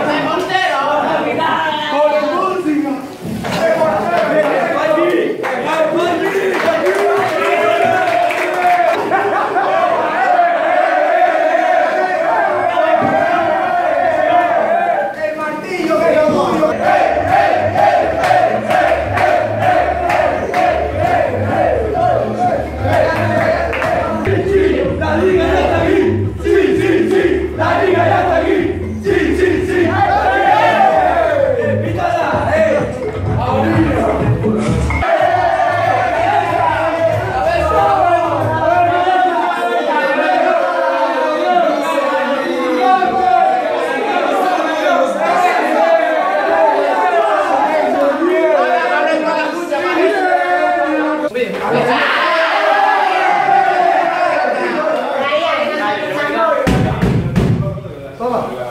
Auf ein lá.